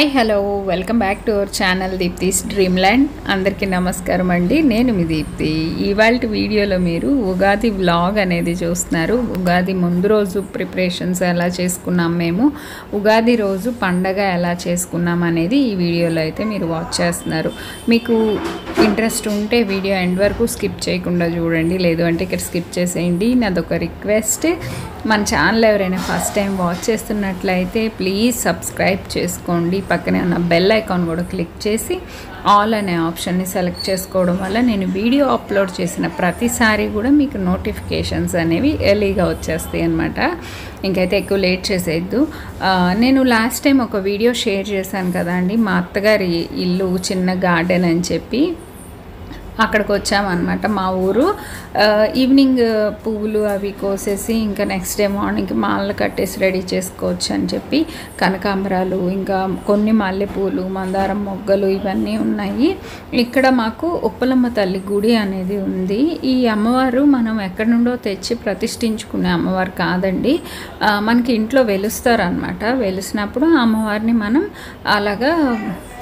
Hi hello welcome back to our channel Deepti's Dream Land అందరికీ నమస్కారం అండి. నేను మీ దీప్తి. ఇవాళ వీడియోలో మీరు ఉగాది వ్లాగ్ అనేది చూస్తున్నారు. ఉగాది ముందు రోజు ప్రిపరేషన్స్ ఎలా చేసుకున్నాం మేము ఉగాది రోజు పండగ ఎలా చేసుకున్నాం అనేది ఈ వీడియోలో అయితే మీరు వాచ్ చేస్తున్నారు. మీకు ఇంట్రెస్ట్ ఉంటే వీడియో ఎండ్ వరకు స్కిప్ చేయకుండా చూడండి. లేదు అంటే ఇక్కడ స్కిప్ చేసేయండి. నాదొక రిక్వెస్ట్ మన ఛానల్ ఎవరైనా ఫస్ట్ టైం వాచ్ చేస్తున్నట్లయితే ప్లీజ్ సబ్స్క్రైబ్ చేసుకోండి. పక్కనే ఉన్న బెల్ ఐకాన్ కూడా క్లిక్ చేసి ఆల్ అనే ఆప్షన్ని సెలెక్ట్ చేసుకోవడం వల్ల నేను వీడియో అప్లోడ్ చేసిన ప్రతిసారి కూడా మీకు నోటిఫికేషన్స్ అనేవి ఎర్లీగా వచ్చేస్తాయి అనమాట ఇంకైతే ఎక్కువ లేట్ చేసేయద్దు. నేను లాస్ట్ టైం ఒక వీడియో షేర్ చేశాను కదా అండి మా అత్తగారి ఇల్లు చిన్న గార్డెన్ అని చెప్పి అక్కడికి వచ్చామన్నమాట మా ఊరు. ఈవినింగ్ పువ్వులు అవి కోసేసి ఇంకా నెక్స్ట్ డే మార్నింగ్కి మాలలు కట్టేసి రెడీ చేసుకోవచ్చు అని చెప్పి కనకాంబరాలు ఇంకా కొన్ని మల్లెపూలు మందారం మొగ్గలు ఇవన్నీ ఉన్నాయి. ఇక్కడ మాకు ఉప్పలమ్మ తల్లి గుడి అనేది ఉంది. ఈ అమ్మవారు మనం ఎక్కడి నుండో తెచ్చి ప్రతిష్ఠించుకునే అమ్మవారు కాదండి. మనకి ఇంట్లో వెలుస్తారనమాట వెలిసినప్పుడు ఆ అమ్మవారిని మనం అలాగా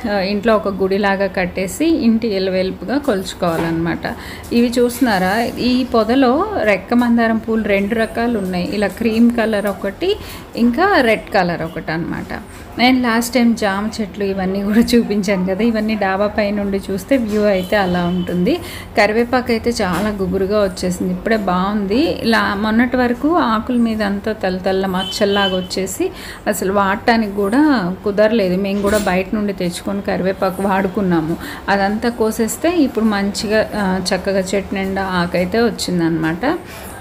ఇంట్లో ఒక గుడిలాగా కట్టేసి ఇంటి ఎలవెల్పుగా కొలుచుకోవాలన్నమాట. ఇవి చూస్తున్నారా? ఈ పొదలో రెక్క మందారం పూలు రెండు రకాలు ఉన్నాయి ఇలా క్రీమ్ కలర్ ఒకటి ఇంకా రెడ్ కలర్ ఒకటి అనమాట నేను లాస్ట్ టైం జామ చెట్లు ఇవన్నీ కూడా చూపించాను కదా. ఇవన్నీ డాబా పై నుండి చూస్తే వ్యూ అయితే అలా ఉంటుంది. కరివేపాకు అయితే చాలా గుబురుగా వచ్చేసింది. ఇప్పుడే బాగుంది. ఇలా మొన్నటి వరకు ఆకుల మీద అంతా తెల్ల తెల్ల మచ్చల్లాగా వచ్చేసి అసలు వాడటానికి కూడా కుదరలేదు. మేము కూడా బయట నుండి తెచ్చుకొని కరివేపాకు వాడుకున్నాము. అదంతా కోసేస్తే ఇప్పుడు మంచిగా చక్కగా చెట్టు నిండా ఆకైతే వచ్చిందనమాట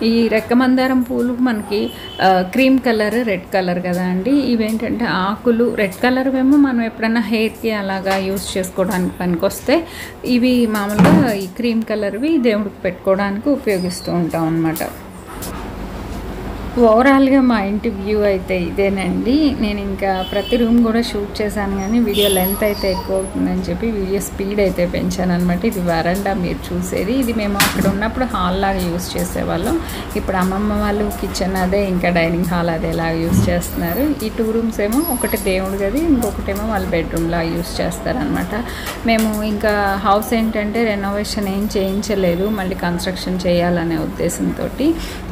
ఈ రెక్కమందారం పూలు మనకి క్రీమ్ కలర్ రెడ్ కలర్ కదా అండి. ఇవేంటంటే ఆకులు రెడ్ కలర్ ఏమో మనం ఎప్పుడైనా హెయిర్కి అలాగా యూస్ చేసుకోవడానికి పనికొస్తే ఇవి మామూలుగా ఈ క్రీమ్ కలర్వి దేవుడికి పెట్టుకోవడానికి ఉపయోగిస్తూ ఉంటాం అనమాట ఓవరాల్గా మా ఇంటి వ్యూ అయితే ఇదేనండి. నేను ఇంకా ప్రతి రూమ్ కూడా షూట్ చేశాను కానీ వీడియో లెంత్ అయితే ఎక్కువ అవుతుందని చెప్పి వీడియో స్పీడ్ అయితే పెంచాను అనమాట ఇది వరండా మీరు చూసేది. ఇది మేము అక్కడ ఉన్నప్పుడు హాల్ లాగా యూస్ చేసేవాళ్ళం. ఇప్పుడు అమ్మమ్మ వాళ్ళు కిచెన్ అదే ఇంకా డైనింగ్ హాల్ అదే లాగా యూస్ చేస్తున్నారు. ఈ టూ రూమ్స్ ఏమో ఒకటి దేవుడి గది ఇంకొకటేమో వాళ్ళ బెడ్రూమ్ లాగా యూస్ చేస్తారనమాట మేము ఇంకా హౌస్ ఏంటంటే రెనోవేషన్ ఏం చేయించలేదు. మళ్ళీ కన్స్ట్రక్షన్ చేయాలనే ఉద్దేశంతో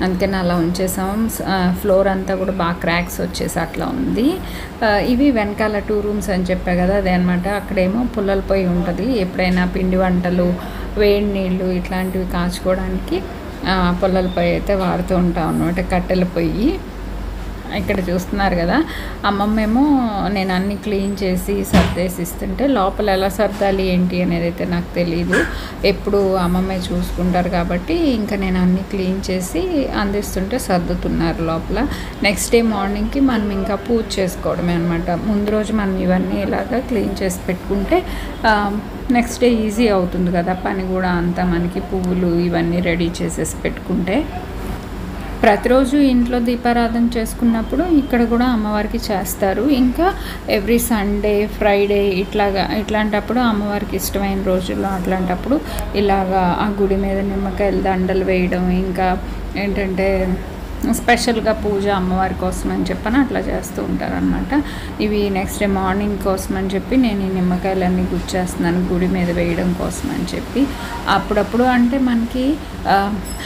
అందుకని అలా ఉంచేసాము ఫ్లోర్ అంతా కూడా బాగా క్రాక్స్ వచ్చేసి అట్లా ఉంది. ఇవి వెనకాల టూ రూమ్స్ అని చెప్పా కదా అదే అనమాట అక్కడేమో పుల్లల పొయ్యి ఉంటుంది. ఎప్పుడైనా పిండి వంటలు వేడి నీళ్ళు ఇట్లాంటివి కాచుకోవడానికి పొల్లల పొయ్యి అయితే వాడుతూ ఉంటాం అనమాట కట్టెల పొయ్యి. ఇక్కడ చూస్తున్నారు కదా. అమ్మమ్మ ఏమో నేను అన్ని క్లీన్ చేసి సర్దేసి ఇస్తుంటే లోపల ఎలా సర్దాలి ఏంటి అనేది అయితే నాకు తెలియదు ఎప్పుడు అమ్మమ్మే చూసుకుంటారు కాబట్టి ఇంకా నేను అన్ని క్లీన్ చేసి అందిస్తుంటే సర్దుతున్నారు లోపల. నెక్స్ట్ డే మార్నింగ్కి మనం ఇంకా పూజ చేసుకోవడమే అనమాట ముందు రోజు మనం ఇవన్నీ ఇలాగా క్లీన్ చేసి పెట్టుకుంటే నెక్స్ట్ డే ఈజీ అవుతుంది కదా. పని కూడా అంతా మనకి పువ్వులు ఇవన్నీ రెడీ చేసేసి పెట్టుకుంటే. ప్రతిరోజు ఇంట్లో దీపారాధన చేసుకున్నప్పుడు ఇక్కడ కూడా అమ్మవారికి చేస్తారు. ఇంకా ఎవ్రీ సండే ఫ్రైడే ఇట్లాగా ఇట్లాంటప్పుడు అమ్మవారికి ఇష్టమైన రోజుల్లో అట్లాంటప్పుడు ఇలాగా ఆ గుడి మీద నిమ్మకాయలు దండలు వేయడం ఇంకా ఏంటంటే స్పెషల్గా పూజ అమ్మవారి కోసం అని చెప్పని అట్లా చేస్తూ ఉంటారనమాట ఇవి నెక్స్ట్ డే మార్నింగ్ కోసం అని చెప్పి నేను ఈ నిమ్మకాయలన్నీ గుచ్చేస్తున్నాను గుడి మీద వేయడం కోసం అని చెప్పి. అప్పుడప్పుడు అంటే మనకి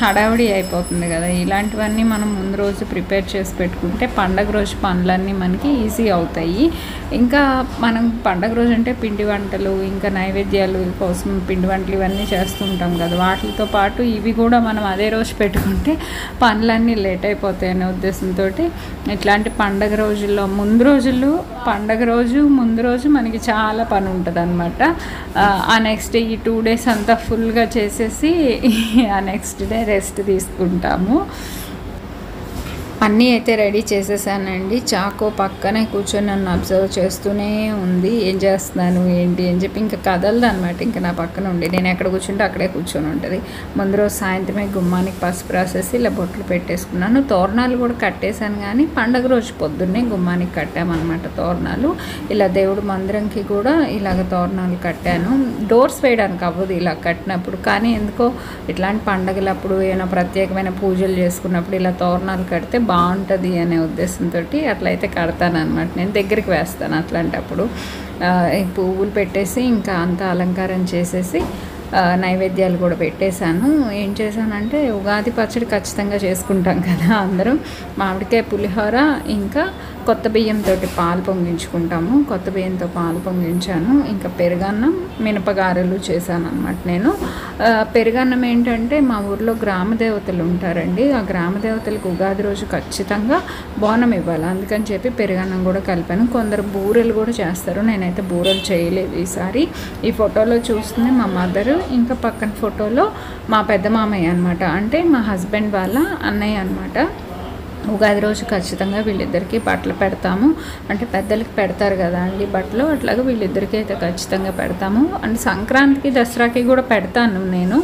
హడావిడి అయిపోతుంది కదా. ఇలాంటివన్నీ మనం ముందు రోజు ప్రిపేర్ చేసి పెట్టుకుంటే పండగ రోజు పనులన్నీ మనకి ఈజీ అవుతాయి. ఇంకా మనం పండగ రోజు అంటే పిండి వంటలు ఇంకా నైవేద్యాలు కోసం పిండి వంటలు ఇవన్నీ చేస్తూ ఉంటాం కదా. వాటితో పాటు ఇవి కూడా మనం అదే రోజు పెట్టుకుంటే పనులన్నీ లేట్ అయిపోతాయి అనే ఉద్దేశంతో ఇట్లాంటి పండగ రోజుల్లో ముందు రోజుల్లో పండగ రోజు ముందు రోజు మనకి చాలా పని ఉంటుంది అనమాట ఆ నెక్స్ట్ డే ఈ టూ డేస్ అంతా ఫుల్గా చేసేసి ఆ నెక్స్ట్ డే రెస్ట్ తీసుకుంటాము. అన్నీ అయితే రెడీ చేసేసానండి. చాకో పక్కనే కూర్చొని నన్ను అబ్జర్వ్ చేస్తూనే ఉంది. ఏం చేస్తున్నాను ఏంటి అని చెప్పి ఇంకా కదలదు అనమాట ఇంకా నా పక్కన ఉండి. నేను ఎక్కడ కూర్చుంటే అక్కడే కూర్చొని ఉంటుంది. ముందు రోజు సాయంత్రమే గుమ్మానికి పసుపు రాసేసి ఇలా బొట్లు పెట్టేసుకున్నాను. తోరణాలు కూడా కట్టేశాను కానీ పండగ రోజు పొద్దున్నే గుమ్మానికి కట్టామన్నమాట తోరణాలు. ఇలా దేవుడు మందిరంకి కూడా ఇలాగ తోరణాలు కట్టాను. డోర్స్ వేయడానికి అవ్వదు ఇలా కట్టినప్పుడు. కానీ ఎందుకో ఇట్లాంటి పండగలప్పుడు ఏమైనా ప్రత్యేకమైన పూజలు చేసుకున్నప్పుడు ఇలా తోరణాలు కడితే బాగుంటుంది అనే ఉద్దేశంతో అట్లయితే కడతానమాట నేను దగ్గరికి వేస్తాను అట్లాంటప్పుడు. పువ్వులు పెట్టేసి ఇంకా అంతా అలంకారం చేసేసి నైవేద్యాలు కూడా పెట్టేశాను. ఏం చేశానంటే ఉగాది పచ్చడి ఖచ్చితంగా చేసుకుంటాం కదా అందరం. మామిడికాయ పులిహోర ఇంకా కొత్త బియ్యంతో పాలు పొంగించుకుంటాము. కొత్త బియ్యంతో పాలు పొంగించాను. ఇంకా పెరుగన్నం మినపగారెలు చేశాను అనమాట నేను పెరుగన్నం ఏంటంటే మా ఊర్లో గ్రామ దేవతలు ఉంటారండి. ఆ గ్రామ దేవతలకు ఉగాది రోజు ఖచ్చితంగా బోనం ఇవ్వాలి. అందుకని చెప్పి పెరుగన్నం కూడా కలిపాను. కొందరు బూరెలు కూడా చేస్తారు. నేనైతే బూరెలు చేయలేదు ఈసారి. ఈ ఫోటోలో చూస్తుంది మా మదరు. ఇంకా పక్కన ఫోటోలో మా పెద్ద మామయ్య అనమాట అంటే మా హస్బెండ్ వాళ్ళ అన్నయ్య అనమాట ఉగాది రోజు ఖచ్చితంగా వీళ్ళిద్దరికీ బట్టలు పెడతాము. అంటే పెద్దలకి పెడతారు కదా అండి బట్టలు. అట్లాగా వీళ్ళిద్దరికీ అయితే ఖచ్చితంగా పెడతాము. అండ్ సంక్రాంతికి దసరాకి కూడా పెడతాను నేను.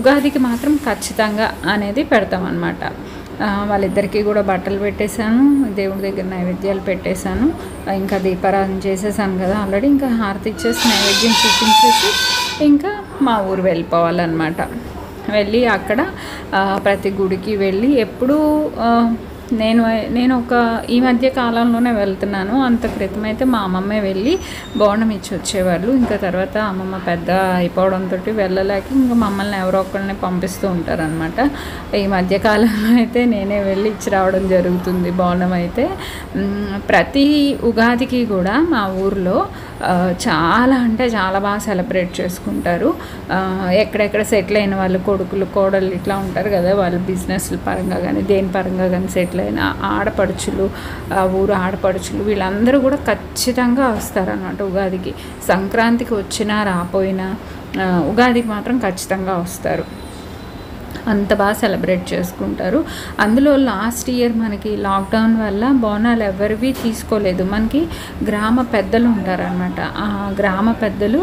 ఉగాదికి మాత్రం ఖచ్చితంగా అనేది పెడతామన్నమాట. వాళ్ళిద్దరికీ కూడా బట్టలు పెట్టేశాను. దేవుడి దగ్గర నైవేద్యాలు పెట్టేశాను. ఇంకా దీపారాధన చేసేసాను కదా ఆల్రెడీ. ఇంకా హారతి ఇచ్చేసి నైవేద్యం చూపించేసి ఇంకా మా ఊరు వెళ్ళిపోవాలన్నమాట. వెళ్ళి అక్కడ ప్రతి గుడికి వెళ్ళి ఎప్పుడూ నేను నేను ఒక ఈ మధ్య కాలంలోనే వెళ్తున్నాను. అంత క్రితం అయితే మా అమ్మమ్మే వెళ్ళి బోనం ఇచ్చి వచ్చేవాళ్ళు. ఇంకా తర్వాత అమ్మమ్మ పెద్ద అయిపోవడంతో వెళ్ళలేక ఇంకా మమ్మల్ని ఎవరో ఒకరిని పంపిస్తూ ఉంటారనమాట ఈ మధ్య కాలంలో అయితే నేనే వెళ్ళి ఇచ్చి రావడం జరుగుతుంది బోనం అయితే. ప్రతి ఉగాదికి కూడా మా ఊర్లో చాలా అంటే చాలా బాగా సెలబ్రేట్ చేసుకుంటారు. ఎక్కడెక్కడ సెటిల్ అయిన వాళ్ళు కొడుకులు కోడలు ఇట్లా ఉంటారు కదా వాళ్ళు బిజినెస్ పరంగా కానీ దేని పరంగా కానీ సెటిల్ అయిన ఆడపడుచులు ఆ ఊరు ఆడపడుచులు వీళ్ళందరూ కూడా ఖచ్చితంగా వస్తారన్నమాట ఉగాదికి. సంక్రాంతికి వచ్చినా రాపోయినా ఉగాదికి మాత్రం ఖచ్చితంగా వస్తారు. అంత బాగా సెలబ్రేట్ చేసుకుంటారు. అందులో లాస్ట్ ఇయర్ మనకి లాక్డౌన్ వల్ల బోనాలు ఎవరివి తీసుకోలేదు. మనకి గ్రామ పెద్దలు ఉంటారనమాట ఆ గ్రామ పెద్దలు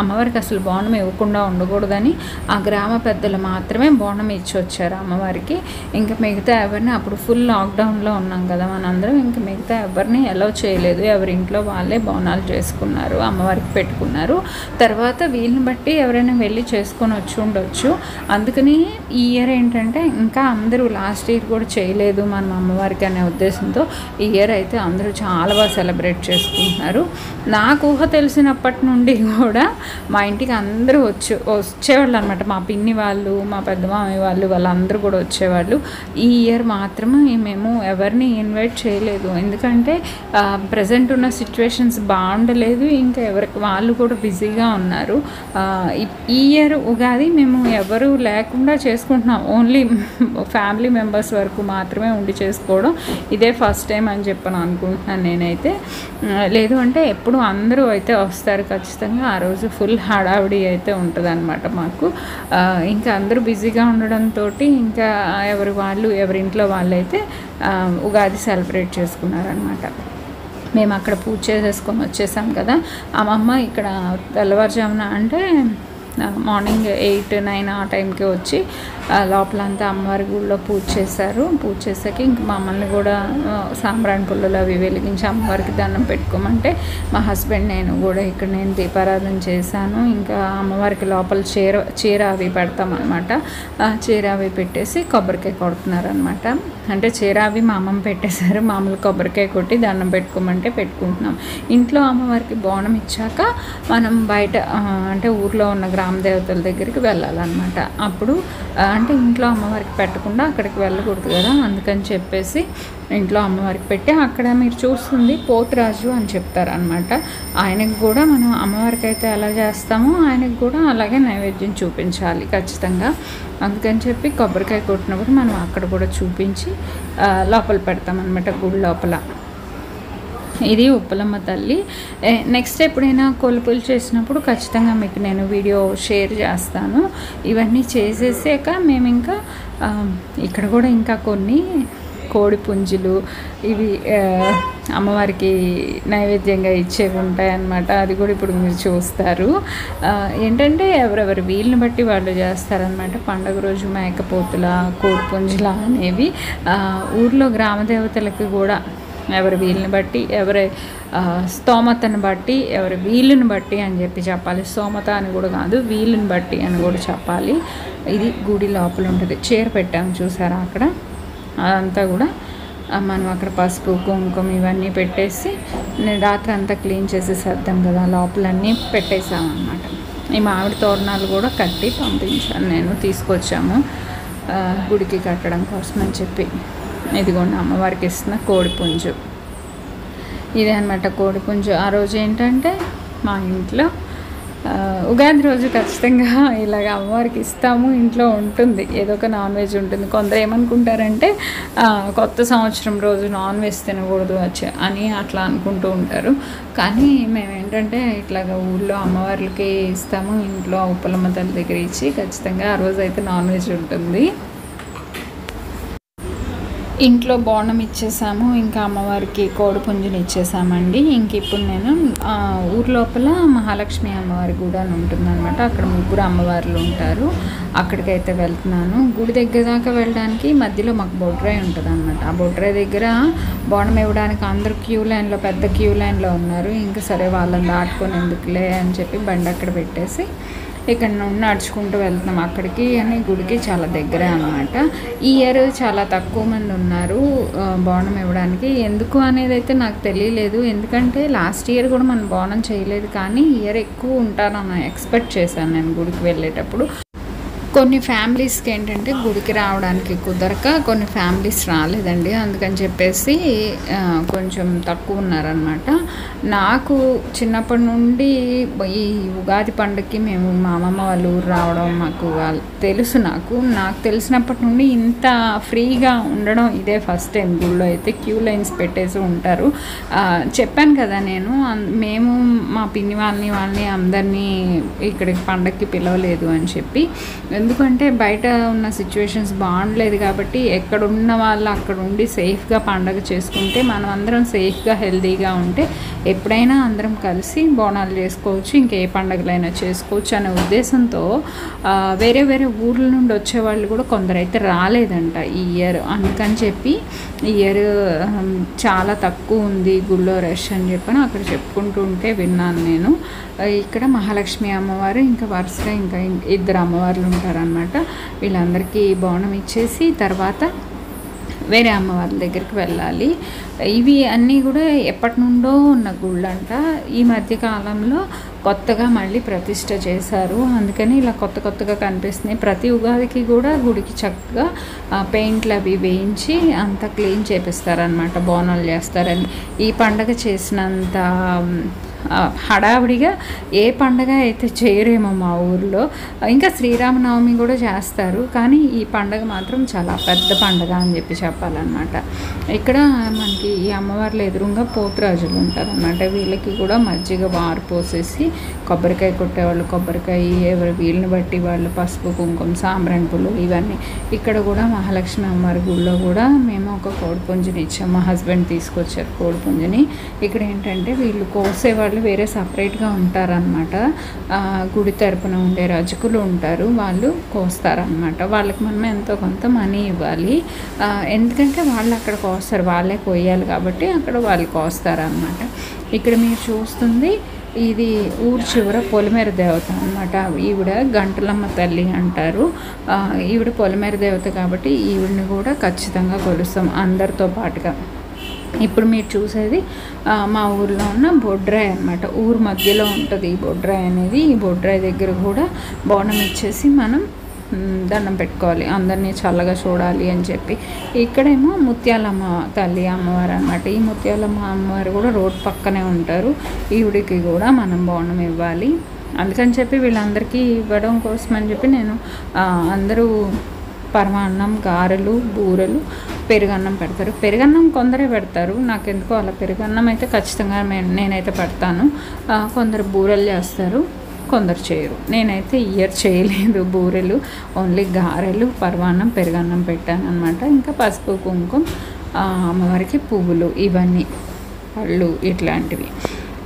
అమ్మవారికి అసలు బోనం ఇవ్వకుండా ఉండకూడదని ఆ గ్రామ పెద్దలు మాత్రమే బోనం ఇచ్చి వచ్చారు అమ్మవారికి. ఇంకా మిగతా ఎవరిని అప్పుడు ఫుల్ లాక్డౌన్లో ఉన్నాం కదా మనందరం ఇంకా మిగతా ఎవరిని అలౌ చేయలేదు. ఎవరి ఇంట్లో వాళ్ళే బోనాలు చేసుకున్నారు అమ్మవారికి పెట్టుకున్నారు. తర్వాత వీళ్ళని బట్టి ఎవరైనా వెళ్ళి చేసుకొని వచ్చి ఉండొచ్చు. అందుకని ఈ ఈ ఇయర్ ఏంటంటే ఇంకా అందరూ లాస్ట్ ఇయర్ కూడా చేయలేదు మనం అమ్మవారికి అనే ఉద్దేశంతో. ఈ ఇయర్ అయితే అందరూ చాలా బాగా సెలబ్రేట్ చేసుకుంటున్నారు. నాకు ఊహ తెలిసినప్పటి నుండి కూడా మా ఇంటికి అందరూ వచ్చి వచ్చేవాళ్ళు అనమాట మా పిన్ని వాళ్ళు మా పెద్ద మామయ్య వాళ్ళు వాళ్ళందరూ కూడా వచ్చేవాళ్ళు. ఈ ఇయర్ మాత్రమే మేము ఎవరిని ఇన్వైట్ చేయలేదు. ఎందుకంటే ప్రజెంట్ ఉన్న సిచ్యువేషన్స్ బాగుండలేదు. ఇంకా ఎవరికి వాళ్ళు కూడా బిజీగా ఉన్నారు. ఈ- ఇయర్ ఉగాది మేము ఎవరు లేకుండా చేసుకుంటున్నాం. ఓన్లీ ఫ్యామిలీ మెంబర్స్ వరకు మాత్రమే ఉండి చేసుకోవడం ఇదే ఫస్ట్ టైం అని చెప్పని అనుకుంటున్నాను నేనైతే. లేదు అంటే ఎప్పుడు అందరూ అయితే వస్తారు ఖచ్చితంగా. ఆ రోజు ఫుల్ హడావిడి అయితే ఉంటుందన్నమాట మాకు. ఇంకా అందరూ బిజీగా ఉండడంతో ఇంకా ఎవరి వాళ్ళు ఎవరింట్లో వాళ్ళైతే ఉగాది సెలబ్రేట్ చేసుకున్నారనమాట మేము అక్కడ పూజ చేసేసుకొని వచ్చేసాం కదా. అమ్మమ్మ ఇక్కడ తెల్లవారుజామున అంటే మార్నింగ్ ఎయిట్ నైన్ ఆ టైంకి వచ్చి లోపలంతా అమ్మవారి గుడిలో పూజ చేశారు. పూజ చేశాక ఇంక మమ్మల్ని కూడా సాంబ్రాణి పుల్లలు అవి వెలిగించి అమ్మవారికి దండం పెట్టుకోమంటే మా హస్బెండ్ నేను కూడా ఇక్కడ నేను దీపారాధన చేశాను. ఇంకా అమ్మవారికి లోపల చీర చీర అవి పెడతామన్నమాట. చీర అవి పెట్టేసి కొబ్బరికాయ కొడుతున్నారనమాట అంటే చీర అవి మా అమ్మమ్మ పెట్టేశారు. మామూలు కొబ్బరికాయ కొట్టి దండం పెట్టుకోమంటే పెట్టుకుంటున్నాం. ఇంట్లో అమ్మవారికి బోనం ఇచ్చాక మనం బయట అంటే ఊర్లో ఉన్న గ్రామ దేవతల దగ్గరికి వెళ్ళాలన్నమాట. అప్పుడు అంటే ఇంట్లో అమ్మవారికి పెట్టకుండా అక్కడికి వెళ్ళకూడదు కదా అందుకని చెప్పేసి ఇంట్లో అమ్మవారికి పెట్టి అక్కడ మీరు చూస్తుంది పోతురాజు అని చెప్తారనమాట ఆయనకు కూడా మనం అమ్మవారికి అయితే ఎలా చేస్తామో ఆయనకు కూడా అలాగే నైవేద్యం చూపించాలి ఖచ్చితంగా. అందుకని చెప్పి కొబ్బరికాయ కొట్టినప్పుడు మనం అక్కడ కూడా చూపించి లోపల పెడతామన్నమాట గుడి లోపల. ఇది ఉప్పలమ్మ తల్లి. నెక్స్ట్ ఎప్పుడైనా కొలుపులు చేసినప్పుడు ఖచ్చితంగా మీకు నేను వీడియో షేర్ చేస్తాను. ఇవన్నీ చేసేసాక మేము ఇంకా ఇక్కడ కూడా ఇంకా కొన్ని కోడి పుంజులు ఇవి అమ్మవారికి నైవేద్యంగా ఇచ్చేవి ఉంటాయన్నమాట. అది కూడా ఇప్పుడు మీరు చూస్తారు. ఏంటంటే ఎవరెవరు వీళ్ళని బట్టి వాళ్ళు చేస్తారనమాట పండగ రోజు మేకపోతుల కోడి పుంజుల అనేవి. ఊర్లో గ్రామ దేవతలకి కూడా ఎవరి వీళ్ళని బట్టి ఎవరి స్తోమతను బట్టి ఎవరి వీలుని బట్టి అని చెప్పి చెప్పాలి. స్తోమత అని కూడా కాదు వీలుని బట్టి అని కూడా చెప్పాలి. ఇది గుడి లోపల ఉంటుంది. చీర పెట్టాము చూసారా అక్కడ? అదంతా కూడా మనం అక్కడ పసుపు కుంకుమ ఇవన్నీ పెట్టేసి నేను రాత్రి అంతా క్లీన్ చేసి సర్దాం కదా లోపలన్నీ పెట్టేసామన్నమాట ఈ మామిడి తోరణాలు కూడా కట్టి పంపించాను నేను తీసుకొచ్చాము. గుడికి కట్టడం కోసం అని చెప్పి. ఇదిగోండి అమ్మవారికి ఇస్తున్న కోడిపుంజు ఇదే అనమాట కోడిపుంజు ఆ రోజు ఏంటంటే మా ఇంట్లో ఉగాది రోజు ఖచ్చితంగా ఇలాగ అమ్మవారికి ఇస్తాము ఇంట్లో ఉంటుంది. ఏదో ఒక నాన్ వెజ్ ఉంటుంది. కొందరు ఏమనుకుంటారంటే కొత్త సంవత్సరం రోజు నాన్ వెజ్ తినకూడదు వచ్చి అని అట్లా అనుకుంటూ ఉంటారు. కానీ మేము ఏంటంటే ఇట్లాగ ఊళ్ళో అమ్మవార్లకి ఇస్తాము ఇంట్లో ఉప్పలమ్మ తల్లి దగ్గర ఇచ్చి ఖచ్చితంగా ఆ రోజు అయితే నాన్ వెజ్ ఉంటుంది. ఇంట్లో బోనం ఇచ్చేసాము ఇంకా అమ్మవారికి కోడిపుంజుని ఇచ్చేసామండి. ఇంక ఇప్పుడు నేను ఊరు లోపల మహాలక్ష్మి అమ్మవారి గుడి అని ఉంటుందన్నమాట. అక్కడ ముగ్గురు అమ్మవార్లు ఉంటారు. అక్కడికైతే వెళ్తున్నాను. గుడి దగ్గర దాకా వెళ్ళడానికి మధ్యలో మాకు బొడ్రాయి ఉంటుంది అనమాట ఆ బొడ్రాయి దగ్గర బోనం ఇవ్వడానికి అందరూ క్యూ లైన్లో పెద్ద క్యూ లైన్లో ఉన్నారు. ఇంకా సరే వాళ్ళని దాటుకొని ఎందుకులే అని చెప్పి బండి అక్కడ పెట్టేసి ఇక్కడ నుండి నడుచుకుంటూ వెళ్తున్నాం అక్కడికి అని గుడికి చాలా దగ్గరే అనమాట ఈ ఇయర్ చాలా తక్కువ మంది ఉన్నారు బోనం ఇవ్వడానికి. ఎందుకు అనేది అయితే నాకు తెలియలేదు. ఎందుకంటే లాస్ట్ ఇయర్ కూడా మనం బోనం చేయలేదు కానీ ఇయర్ ఎక్కువ ఉంటారని ఎక్స్పెక్ట్ చేశాను నేను గుడికి వెళ్ళేటప్పుడు. కొన్ని ఫ్యామిలీస్కి ఏంటంటే గుడికి రావడానికి కుదరక కొన్ని ఫ్యామిలీస్ రాలేదండి. అందుకని చెప్పేసి కొంచెం తక్కువ ఉన్నారనమాట నాకు చిన్నప్పటి నుండి ఈ ఉగాది పండుగకి మేము మా అమ్మమ్మ వాళ్ళ ఊరు రావడం మాకు వాళ్ళు తెలుసు నాకు. నాకు తెలిసినప్పటి నుండి ఇంత ఫ్రీగా ఉండడం ఇదే ఫస్ట్ టైం. గుళ్ళో అయితే క్యూ లైన్స్ పెట్టేసి ఉంటారు. చెప్పాను కదా నేను మేము మా పిన్ని వాళ్ళని వాళ్ళని అందరినీ ఇక్కడికి పండగకి పిలవలేదు అని చెప్పి. ఎందుకంటే బయట ఉన్న సిచ్యువేషన్స్ బాగుండలేదు కాబట్టి ఎక్కడ ఉన్న వాళ్ళు అక్కడ ఉండి సేఫ్గా పండగ చేసుకుంటే మనం అందరం సేఫ్గా హెల్తీగా ఉంటే ఎప్పుడైనా అందరం కలిసి బోనాలు చేసుకోవచ్చు ఇంకే పండగలైనా చేసుకోవచ్చు అనే ఉద్దేశంతో వేరే వేరే ఊర్ల నుండి వచ్చే వాళ్ళు కూడా కొందరైతే రాలేదంట ఈ ఇయర్ అందుకని చెప్పి ఈ ఇయర్ చాలా తక్కువ ఉంది గుళ్ళో రష్ అని చెప్పని అక్కడ చెప్పుకుంటూ ఉంటే విన్నాను నేను. ఇక్కడ మహాలక్ష్మి అమ్మవారు ఇంకా వరుసగా ఇంకా ఇద్దరు అమ్మవార్లు ఉంటారనమాట వీళ్ళందరికీ బోనం ఇచ్చేసి తర్వాత వేరే అమ్మవారి దగ్గరికి వెళ్ళాలి. ఇవి అన్నీ కూడా ఎప్పటి నుండో ఉన్న గుళ్ళంట. ఈ మధ్య కాలంలో కొత్తగా మళ్ళీ ప్రతిష్ట చేశారు. అందుకని ఇలా కొత్త కొత్తగా కనిపిస్తున్నాయి. ప్రతి ఉగాదికి కూడా గుడికి చక్కగా పెయింట్లు అవి వేయించి అంతా క్లీన్ చేపిస్తారనమాట బోనాలు చేస్తారని. ఈ పండగ చేసినంత హడావిడిగా ఏ పండగ అయితే చేయరేమో మా ఊర్లో ఇంకా శ్రీరామనవమి కూడా చేస్తారు. కానీ ఈ పండగ మాత్రం చాలా పెద్ద పండగ అని చెప్పి చెప్పాలన్నమాట. ఇక్కడ మనకి ఈ అమ్మవార్ల ఎదురుగా పోతురాజులు ఉంటారన్నమాట. వీళ్ళకి కూడా మజ్జిగ వారు పోసేసి కొబ్బరికాయ కొట్టేవాళ్ళు. కొబ్బరికాయ ఎవరు వీళ్ళని బట్టి వాళ్ళు పసుపు కుంకుమ సాంబ్రాణి పులు ఇవన్నీ. ఇక్కడ కూడా మహాలక్ష్మి అమ్మవారి గుళ్ళో కూడా మేము ఒక కోడిపుంజుని ఇచ్చాము ఇచ్చాం. మా హస్బెండ్ తీసుకొచ్చారు కోడిపుంజుని ఇక్కడ ఏంటంటే వీళ్ళు కోసేవాళ్ళు వాళ్ళు వేరే సపరేట్గా ఉంటారనమాట గుడి తరపున ఉండే రజకులు ఉంటారు వాళ్ళు కోస్తారనమాట వాళ్ళకి మనం ఎంతో కొంత మనీ ఇవ్వాలి. ఎందుకంటే వాళ్ళు అక్కడ కోస్తారు వాళ్ళే కొయ్యాలి కాబట్టి అక్కడ వాళ్ళు కోస్తారనమాట ఇక్కడ మీరు చూస్తుంది ఇది ఊరు చివర పొలిమేర దేవత అనమాట ఈవిడ గంటలమ్మ తల్లి అంటారు. ఈవిడ పొలిమేర దేవత కాబట్టి ఈవిడని కూడా ఖచ్చితంగా కొలుస్తాం అందరితో పాటుగా. ఇప్పుడు మీరు చూసేది మా ఊర్లో ఉన్న బొడ్రాయి అనమాట ఊరు మధ్యలో ఉంటుంది ఈ బొడ్రాయి అనేది. ఈ బొడ్రాయి దగ్గర కూడా బోనం ఇచ్చేసి మనం దండం పెట్టుకోవాలి. అందరినీ చల్లగా చూడాలి అని చెప్పి. ఇక్కడేమో ముత్యాలమ్మ తల్లి అమ్మవారు అనమాట ఈ ముత్యాలమ్మ అమ్మవారు కూడా రోడ్ పక్కనే ఉంటారు. ఈవిడికి కూడా మనం బోనం ఇవ్వాలి. అందుకని చెప్పి వీళ్ళందరికీ ఇవ్వడం కోసం అని చెప్పి నేను అందరూ పరమాన్నం గారెలు బూరెలు పెరుగన్నం పెడతారు. పెరుగన్నం కొందరే పెడతారు. నాకు ఎందుకో అలా పెరుగన్నం అయితే ఖచ్చితంగా నేనైతే పెడతాను. కొందరు బూరెలు చేస్తారు కొందరు చేయరు. నేనైతే ఇయర్ చేయలేదు బూరెలు. ఓన్లీ గారెలు పరమాన్నం పెరుగన్నం పెట్టాను అనమాట ఇంకా పసుపు కుంకుమ అమ్మవారికి పువ్వులు ఇవన్నీ పళ్ళు ఇట్లాంటివి.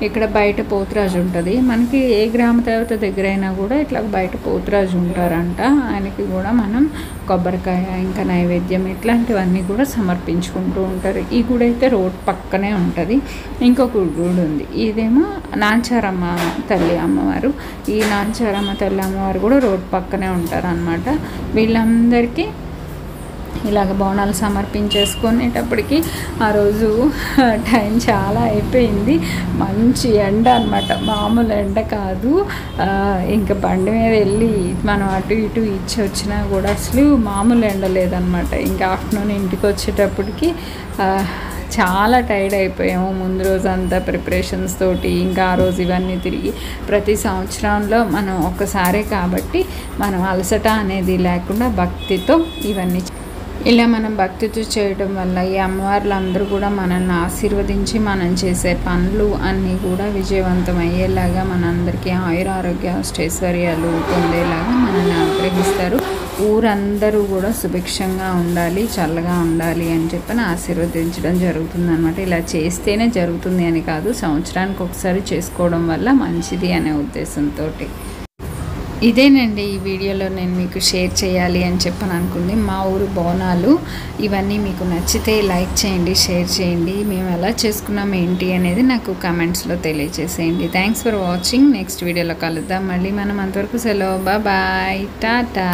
ఇక్కడ బయట పోతురాజు ఉంటుంది. మనకి ఏ గ్రామ దేవత దగ్గర అయినా కూడా ఇట్లా బయట పోతురాజు ఉంటారంట. ఆయనకి కూడా మనం కొబ్బరికాయ ఇంకా నైవేద్యం ఇట్లాంటివన్నీ కూడా సమర్పించుకుంటూ ఉంటారు. ఈ గుడి అయితే రోడ్ పక్కనే ఉంటుంది. ఇంకొక గుడి ఉంది. ఇదేమో నాంచారమ్మ తల్లి అమ్మవారు. ఈ నాంచారమ్మ తల్లి అమ్మవారు కూడా రోడ్ పక్కనే ఉంటారు అనమాట వీళ్ళందరికీ ఇలాగ బోనాలు సమర్పించేసుకునేటప్పటికి ఆ రోజు టైం చాలా అయిపోయింది. మంచి ఎండ అనమాట మామూలు ఎండ కాదు. ఇంకా బండి మీద వెళ్ళి మనం అటు ఇటు ఇచ్చి వచ్చినా కూడా అసలు మామూలు ఎండ లేదనమాట ఇంకా ఆఫ్టర్నూన్ ఇంటికి వచ్చేటప్పటికి చాలా టైర్డ్ అయిపోయాము. ముందు రోజు అంతా ప్రిపరేషన్స్ తోటి ఇంకా ఆ రోజు ఇవన్నీ తిరిగి ప్రతి సంవత్సరంలో మనం ఒక్కసారే కాబట్టి మనం అలసట అనేది లేకుండా భక్తితో ఇవన్నీ ఇలా మనం భక్తితో చేయడం వల్ల ఈ అమ్మవార్లు అందరూ కూడా మనల్ని ఆశీర్వదించి మనం చేసే పనులు అన్నీ కూడా విజయవంతం అయ్యేలాగా మనందరికీ ఆయుర ఆరోగ్య ఐశ్వర్యాలు పొందేలాగా మనల్ని ఆగ్రహిస్తారు ఊరందరూ కూడా సుభిక్షంగా ఉండాలి చల్లగా ఉండాలి అని చెప్పని ఆశీర్వదించడం జరుగుతుంది అనమాట ఇలా చేస్తేనే జరుగుతుంది అని కాదు సంవత్సరానికి ఒకసారి చేసుకోవడం వల్ల మంచిది అనే ఉద్దేశంతో ఇదేనండి ఈ వీడియోలో నేను మీకు షేర్ చేయాలి అని చెప్పని అనుకుంది. మా ఊరు బోనాలు ఇవన్నీ మీకు నచ్చితే లైక్ చేయండి షేర్ చేయండి. మేము ఎలా చేసుకున్నాం ఏంటి అనేది నాకు కమెంట్స్లో తెలియజేసేయండి. Thanks for watching. నెక్స్ట్ వీడియోలో కలుద్దాం. మళ్ళీ మనం అంతవరకు సెలవు. Bye tata.